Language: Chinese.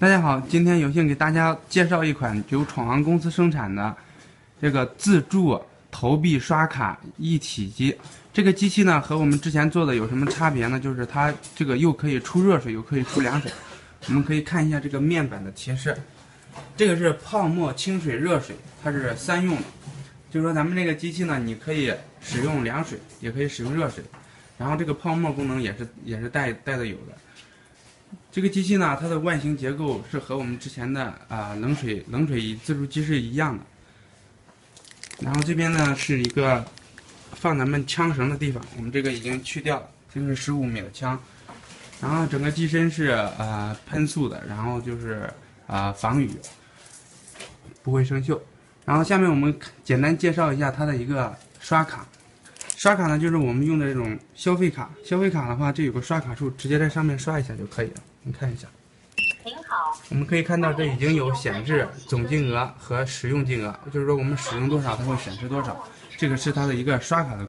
大家好，今天有幸给大家介绍一款由闯王公司生产的这个自助投币刷卡一体机。这个机器呢和我们之前做的有什么差别呢？就是它这个又可以出热水，又可以出凉水。我们可以看一下这个面板的提示，这个是泡沫清水热水，它是三用的。就是说咱们这个机器呢，你可以使用凉水，也可以使用热水，然后这个泡沫功能也是也是带带的有的。这个机器呢，它的外形结构是和我们之前的啊、冷水冷水自助机是一样的。然后这边呢是一个放咱们枪绳的地方，我们这个已经去掉了，这个是十五米的枪。然后整个机身是呃喷塑的，然后就是啊、防雨，不会生锈。然后下面我们简单介绍一下它的一个刷卡。刷卡呢，就是我们用的这种消费卡。消费卡的话，这有个刷卡处，直接在上面刷一下就可以了。你看一下，您好，我们可以看到这已经有显示总金额和使用金额，就是说我们使用多少，它会显示多少。这个是它的一个刷卡的。